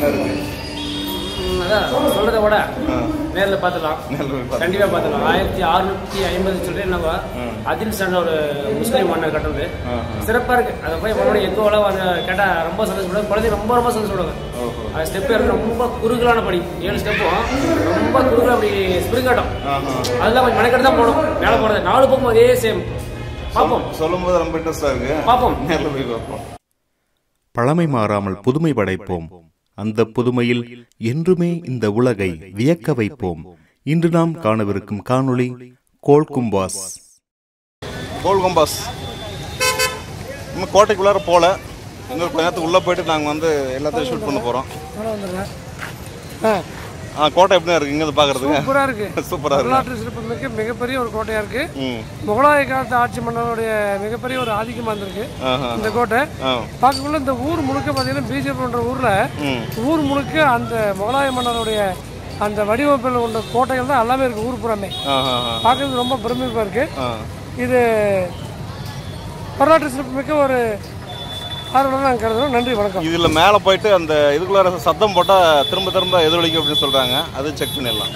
என்ன இருக்கு? அதான் சொல்றதை விட நேரில் பார்த்துக்கலாம். கண்டிப்பாக பார்த்துக்கலாம். ஆயிரத்தி அறுநூத்தி ஐம்பது சொல்லிட்டு என்னவா அதில் சார்ந்த ஒரு முஸ்லீம் மன்னர் கட்டுறது ஆ, சிறப்பாக இருக்கு. அதை போய் மறுபடியும் எக்கோலாம் வந்து கேட்டால் ரொம்ப சந்தோஷப்படுவாங்க. குழந்தை ரொம்ப ரொம்ப சந்தோஷப்படுவாங்க. அது ஸ்டெப்பு ரொம்ப குறுகலான படி. ஏழு ஸ்டெப்பும் ரொம்ப குறுகலாக அப்படி ஆஹா. அதெல்லாம் கொஞ்சம் மெனக்கெட்டு தான் போகணும். மேலே போகிறது நாலு பக்கம் அதே சேம் பார்ப்போம். சொல்லும்போது ரொம்ப இன்ட்ரெஸ்டாக இருக்கு. பார்ப்போம். நேரில் போய் பார்ப்போம். பழமை மாறாமல் புதுமை படைப்போம். அந்த புதுமையில் என்றுமே இந்த உலகை வியக்க வைப்போம். இன்று நாம் காணவிருக்கும் காணொளி கோல் கும்பாஸ் கோல் கம்பாஸ் இன்னும் கோட்டைக்குள்ளார போகல இன்னொரு கொஞ்ச நேரத்துக்கு உள்ளே போயிட்டு நாங்கள் வந்து எல்லாத்தையும் ஷூட் பண்ண போகிறோம் ஆ கோட்டை எப்படி இருக்கு? இங்கே பார்க்கறதுக்கு? சூப்பரா இருக்கு. சூப்பராக வரலாற்று சிறப்புமிக்க மிகப்பெரிய ஒரு கோட்டையா இருக்கு. முகலாய காலத்து ஆட்சி மன்னருடைய மிகப்பெரிய ஒரு ஆதிக்கமா இருந்திருக்கு இந்த கோட்டை. பார்க்கக்குள்ள இந்த ஊர் முழுக்க பார்த்தீங்கன்னா பிஜேபின்ற ஊர்ல ஊர் முழுக்க அந்த முகலாய மன்னருடைய அந்த வடிவமைப்பில் கொண்ட கோட்டைகள் தான் எல்லாமே இருக்கு ஊர் புறமே ஆஹா பார்க்கறதுக்கு ரொம்ப பெருமைப்பா இருக்கு. இது வரலாற்று சிறப்புமிக்க ஒரு ஆர்வலர் நாங்கள் கருதுறோம் நன்றி வணக்கம். இதில் மேலே போயிட்டு அந்த இதுக்குள்ளார சத்தம் போட்டால் திரும்ப திரும்ப எதிரொலிக்கும் அப்படின்னு சொல்கிறாங்க அது செக் பண்ணிடலாம்.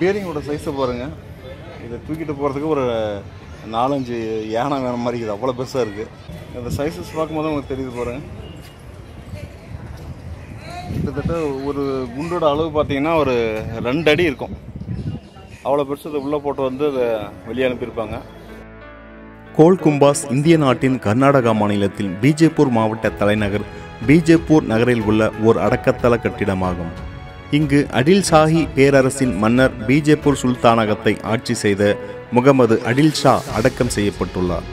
பேரிங்கோட சைஸை பாருங்க. இதை தூக்கிட்டு போகிறதுக்கு ஒரு நாலஞ்சு யானை வேற மாதிரி இருக்குது. அவ்வளோ பெருசாக இருக்குது இந்த சைஸஸ் பார்க்கும்போது உங்களுக்கு தெரியுது பாருங்கள் கிட்டத்தட்ட ஒரு குண்டோட அளவு பார்த்தீங்கன்னா ஒரு ரெண்டு அடி இருக்கும். அவ்வளோ பெருசு இதை உள்ளே போட்டு வந்து அதை வெளியே அனுப்பியிருப்பாங்க. கோல் கும்பாஸ் இந்திய நாட்டின் கர்நாடகா மாநிலத்தில் பிஜேப்பூர் மாவட்ட தலைநகர் பிஜேப்பூர் நகரில் உள்ள ஓர் அடக்கத்தள கட்டிடமாகும். இங்கு அடில் ஷாஹி பேரரசின் மன்னர் பீஜப்பூர் சுல்தானகத்தை ஆட்சி செய்த முகமது அடில் ஷா அடக்கம் செய்யப்பட்டுள்ளார்.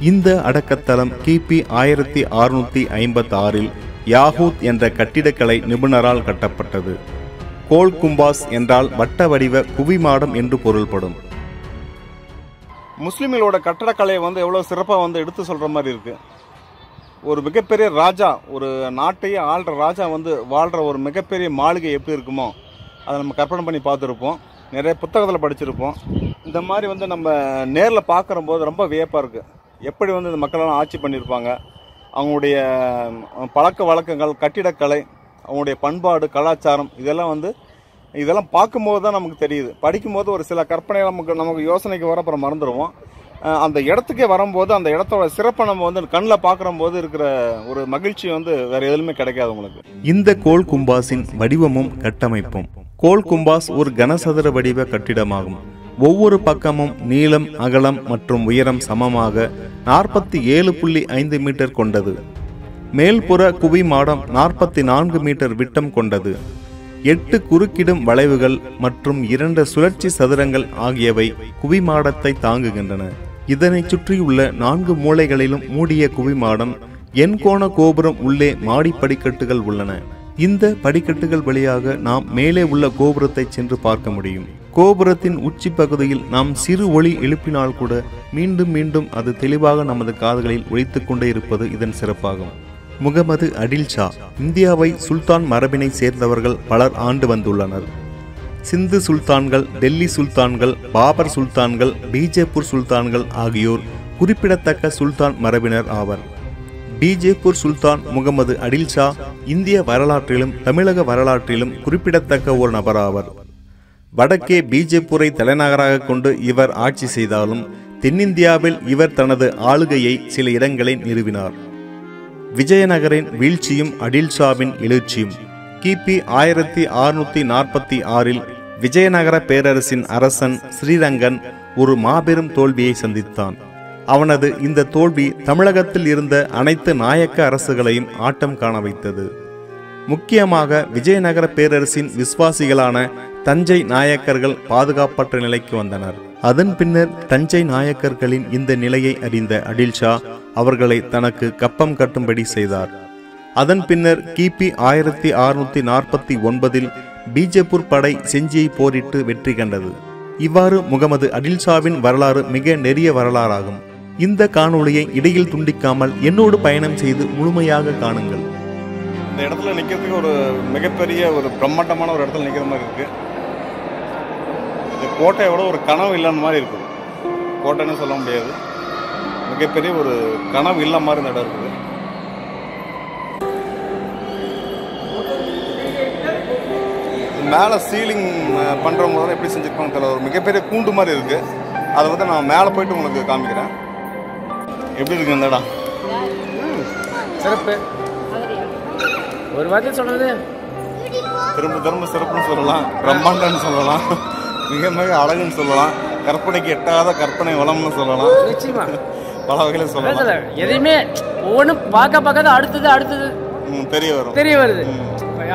இந்த அடக்கத்தளம் கிபி ஆயிரத்தி அறுநூத்தி ஐம்பத்தி ஆறில் யாகூத் என்ற கட்டிடக்கலை நிபுணரால் கட்டப்பட்டது. கோல் கும்பாஸ் என்றால் வட்ட வடிவ குவிமாடம் என்று பொருள்படும். முஸ்லீம்களோட கட்டடக்கலையை வந்து எவ்வளோ சிறப்பாக வந்து எடுத்து சொல்கிற மாதிரி இருக்குது ஒரு மிகப்பெரிய ராஜா ஒரு நாட்டையே ஆள்ற ராஜா வந்து வாழ்கிற ஒரு மிகப்பெரிய மாளிகை எப்படி இருக்குமோ அதை நம்ம கற்பனை பண்ணி பார்த்துருப்போம். நிறைய புத்தகத்தில் படிச்சிருப்போம். இந்த மாதிரி வந்து நம்ம நேரில் பார்க்குற போது ரொம்ப வியப்பாக இருக்குது எப்படி வந்து இந்த மக்களெல்லாம் ஆட்சி பண்ணியிருப்பாங்க அவங்களுடைய பழக்க வழக்கங்கள் கட்டிடக்கலை அவங்களுடைய பண்பாடு கலாச்சாரம் இதெல்லாம் வந்து இதெல்லாம் பார்க்கும்போது தான் நமக்கு தெரியுது. படிக்கும்போது ஒரு சில கற்பனைகள் நமக்கு நமக்கு யோசனைக்கு வர அப்புறம் மறந்துடுவோம் அந்த இடத்துக்கே வரும்போது அந்த இடத்தோட சிறப்பை நம்ம வந்து கண்ணில் பார்க்குற போது இருக்கிற ஒரு மகிழ்ச்சி வந்து வேற எதுலுமே கிடைக்காது உங்களுக்கு. இந்த கோல் கும்பாஸின் வடிவமும் கட்டமைப்பும். கோல் கும்பாஸ் ஒரு கனசதுர வடிவ கட்டிடமாகும். ஒவ்வொரு பக்கமும் நீளம் அகலம் மற்றும் உயரம் சமமாக நாற்பத்தி ஏழு புள்ளி ஐந்து மீட்டர் கொண்டது. மேல்புற குவி மாடம் நாற்பத்தி நான்கு மீட்டர் விட்டம் கொண்டது. எட்டு குறுக்கிடும் வளைவுகள் மற்றும் இரண்டு சுழற்சி சதுரங்கள் ஆகியவை குவிமாடத்தை தாங்குகின்றன. இதனைச் சுற்றியுள்ள நான்கு மூலைகளிலும் மூடிய குவிமாடம் எண்கோண கோபுரம் உள்ளே மாடி படிக்கட்டுகள் உள்ளன. இந்த படிக்கட்டுகள் வழியாக நாம் மேலே உள்ள கோபுரத்தை சென்று பார்க்க முடியும். கோபுரத்தின் உச்சி பகுதியில் நாம் சிறு ஒளி எழுப்பினால் கூட மீண்டும் மீண்டும் அது தெளிவாக நமது காதுகளில் ஒலித்துக் கொண்டே இருப்பது இதன் சிறப்பாகும். முகமது அடில் ஷா இந்தியாவை சுல்தான் மரபினை சேர்ந்தவர்கள் பலர் ஆண்டு வந்துள்ளனர். சிந்து சுல்தான்கள் டெல்லி சுல்தான்கள் பாபர் சுல்தான்கள் பீஜப்பூர் சுல்தான்கள் ஆகியோர் குறிப்பிடத்தக்க சுல்தான் மரபினர் ஆவர். பீஜப்பூர் சுல்தான் முகமது அடில் ஷா இந்திய வரலாற்றிலும் தமிழக வரலாற்றிலும் குறிப்பிடத்தக்க ஒரு நபராவர் வடக்கே பீஜப்பூரை தலைநகராக கொண்டு இவர் ஆட்சி செய்தாலும் தென்னிந்தியாவில் இவர் தனது ஆளுகையை சில இடங்களில் நிறுவினார். விஜயநகரின் வீழ்ச்சியும் அடில்ஷாவின் எழுச்சியும் கிபி ஆயிரத்தி அறுநூத்தி நாற்பத்தி ஆறில் விஜயநகர பேரரசின் அரசன் ஸ்ரீரங்கன் ஒரு மாபெரும் தோல்வியை சந்தித்தான். அவனது இந்த தோல்வி தமிழகத்தில் இருந்த அனைத்து நாயக்க அரசுகளையும் ஆட்டம் காண வைத்தது. முக்கியமாக விஜயநகர பேரரசின் விசுவாசிகளான தஞ்சை நாயக்கர்கள் பாதுகாப்பற்ற நிலைக்கு வந்தனர். அதன் பின்னர் தஞ்சை நாயக்கர்களின் இந்த நிலையை அறிந்த அடில்ஷா அவர்களை தனக்கு கப்பம் கட்டும்படி செய்தார். அதன் பின்னர் கிபி ஆயிரத்தி அறுநூத்தி நாற்பத்தி ஒன்பதில் பீஜப்பூர் படை செஞ்சியை போரிட்டு வெற்றி கண்டது. இவ்வாறு முகமது அடில்ஷாவின் வரலாறு மிக நெறிய வரலாறாகும். இந்த காணொளியை இடையில் துண்டிக்காமல் என்னோடு பயணம் செய்து முழுமையாக காணுங்கள். இந்த இடத்துல நிற்கிறதுக்கு ஒரு மிகப்பெரிய ஒரு பிரம்மாண்டமான ஒரு இடத்துல நிற்கிற மாதிரி இருக்கு. இந்த கோட்டையோட ஒரு கனவு இல்லைன்னு மாதிரி இருக்குது கோட்டைன்னு சொல்ல முடியாது. மிகப்பெரிய ஒரு கனவு இல்லை மாதிரி இந்த இடம் இருக்குது. மேலே சீலிங் பண்ணுறவங்க தான் எப்படி செஞ்சுருப்பாங்க தெரியல. ஒரு மிகப்பெரிய கூண்டு மாதிரி இருக்கு. அதை வந்து நான் மேலே போயிட்டு உங்களுக்கு காமிக்கிறேன். எப்படி இருக்கு இந்த இடம் சிறப்பு. ஒரு வார்த்தை சொல்றது திரும்ப திரும்ப சிறப்புன்னு சொல்லலாம். பிரம்மாண்டம்னு சொல்லலாம். மிக மிக அழகுன்னு சொல்லலாம். கற்பனைக்கு எட்டாத கற்பனை வளம்னு சொல்லலாம். நிச்சயமா. பல வகையில சொல்லலாம். எதையுமே ஒவ்வொன்றும் பார்க்க பார்க்க அடுத்தது அடுத்தது. ம், தெரிய வரும். தெரிய வருது.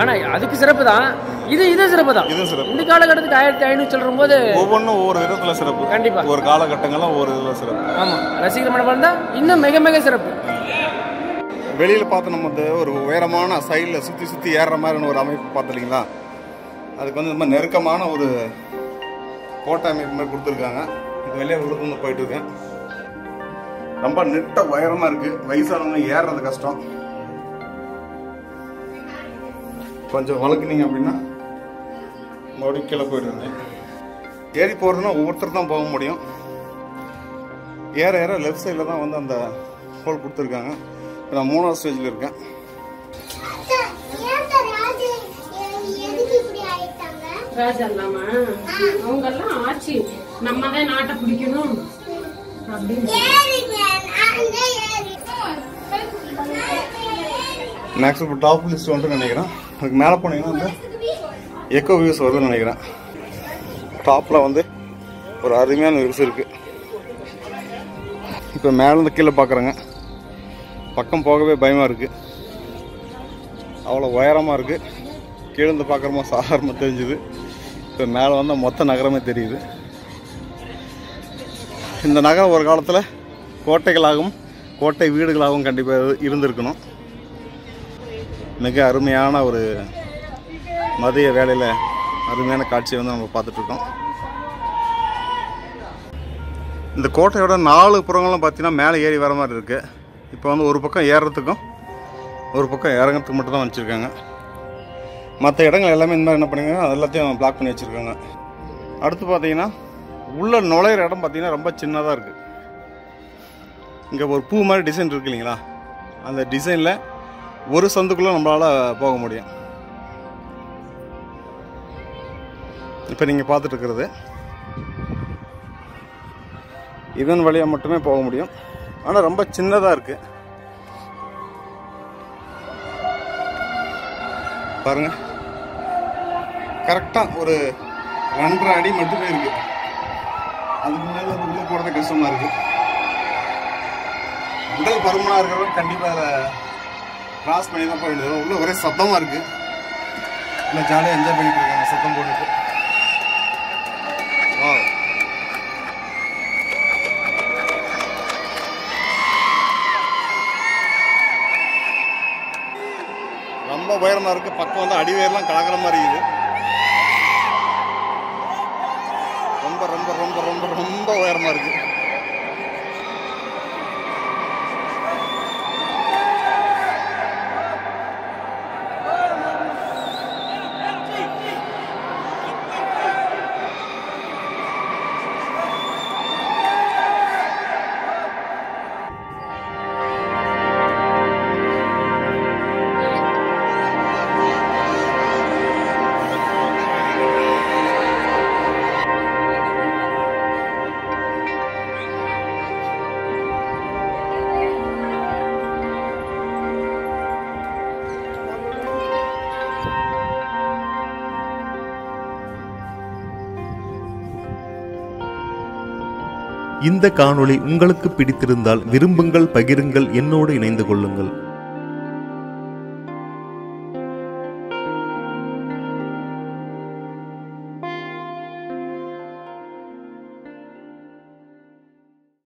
ஆனா அதுக்கு சிறப்பு தான். இது இது சிறப்பு தான் இதுவும் சிறப்பு. இந்த காலகட்டத்துக்கு ஆயிரத்தி ஐநூறு சொல்லும் போது ஒவ்வொன்றும் ஒவ்வொரு விதத்துல சிறப்பு. கண்டிப்பா. ஒரு காலகட்டங்கள்லாம் ஒவ்வொரு இதுல சிறப்பு. ஆமா. ரசிகர் மண்டபம் தான் இன்னும் மிக மிக சிறப்பு. வெளியில பார்த்து நம்ம வந்து ஒரு உயரமான சைடில் சுத்தி சுத்தி ஏறுற மாதிரியான ஒரு அமைப்பு பார்த்துருக்கீங்களா அதுக்கு வந்து மாதிரி நெருக்கமான ஒரு கோட்டை அமைப்பு மாதிரி கொடுத்துருக்காங்க. இது வெளியே விழுந்து போயிட்டு இருக்கேன். ரொம்ப நெட்ட உயரமா இருக்கு. வயசானவங்க ஏறுறது கஷ்டம். கொஞ்சம் வளர்க்குனீங்க அப்படின்னா மறுபடியும் கீழே போயிடுங்க ஏறி போகிறதுனா ஒவ்வொருத்தர் தான் போக முடியும். ஏற ஏற லெஃப்ட் சைடில் தான் வந்து அந்த ஹோல் கொடுத்துருக்காங்க. நான் மூணாவது ஸ்டேஜில் இருக்கேன். ராஜா? இல்லாம அவங்க எல்லாம் ஆச்சு நம்ம தான்? நாட்டை பிடிக்கணும். அப்படின்னு. மேக்ஸ் இப்போ டாப் லிஸ்ட் வந்துட்டு நினைக்கிறேன். அதுக்கு மேலே போனீங்கன்னா வந்து எக்கோ வியூஸ் வருதுன்னு நினைக்கிறேன். டாப்பில் வந்து ஒரு அருமையான வியூஸ் இருக்குது இப்போ மேலேருந்து கீழே பார்க்குறேங்க பக்கம் போகவே பயமாக இருக்குது அவ்வளோ உயரமாக இருக்குது கீழேருந்து பார்க்குறமோ சாதாரணமாக தெரிஞ்சுது. இப்போ மேலே வந்தால் மொத்த நகரமே தெரியுது. இந்த நகரம் ஒரு காலத்தில் கோட்டைகளாகவும் கோட்டை வீடுகளாகவும் கண்டிப்பாக இருந்திருக்கணும். மிக அருமையான ஒரு மதிய வேலையில் அருமையான காட்சியை வந்து நம்ம பார்த்துட்ருக்கோம். இந்த கோட்டையோட நாலு புறங்களும் பார்த்தீங்கன்னா மேலே ஏறி வர மாதிரி இருக்குது இப்போ வந்து ஒரு பக்கம் ஏறுறதுக்கும் ஒரு பக்கம் இறங்கிறதுக்கு மட்டும் தான் வச்சுருக்காங்க. மற்ற இடங்கள் எல்லாமே இந்த மாதிரி என்ன பண்ணிருக்காங்க? எல்லாத்தையும் பிளாக் பண்ணி வச்சுருக்காங்க. அடுத்து பார்த்தீங்கன்னா உள்ள நுழையிற இடம் பார்த்தீங்கன்னா ரொம்ப சின்னதாக இருக்குது இங்கே ஒரு பூ மாதிரி டிசைன் இருக்கு இல்லைங்களா? அந்த டிசைனில் ஒரு சந்துக்குள்ளே நம்மளால் போக முடியும். இப்போ நீங்கள் பார்த்துட்டுருக்கிறது இதன் வழியாக மட்டுமே போக முடியும். ஆனால் ரொம்ப சின்னதாக இருக்குது பாருங்கள் கரெக்டாக ஒரு ரெண்டரை அடி மட்டுமே இருக்குது அதுக்கு மேலே அது உள்ள போகிறது கஷ்டமாக இருக்குது உடல் பருமனாக இருக்கிறவங்க கண்டிப்பாக அதை கிராஸ் பண்ணி தான் போக வேண்டியது. உள்ள ஒரே சத்தமாக இருக்குது இல்லை ஜாலியாக என்ஜாய் பண்ணிட்டு இருக்காங்க சத்தம் போட்டுட்டு. ரொம்ப இருக்குது பக்கம் வந்து அடிவேர்லாம் கலக்கிற மாதிரி இருக்குது ரொம்ப ரொம்ப ரொம்ப ரொம்ப ரொம்ப உயரமாக இருக்கு. இந்த காணொளி உங்களுக்கு பிடித்திருந்தால் விரும்புங்கள் பகிருங்கள் என்னோடு இணைந்து கொள்ளுங்கள்.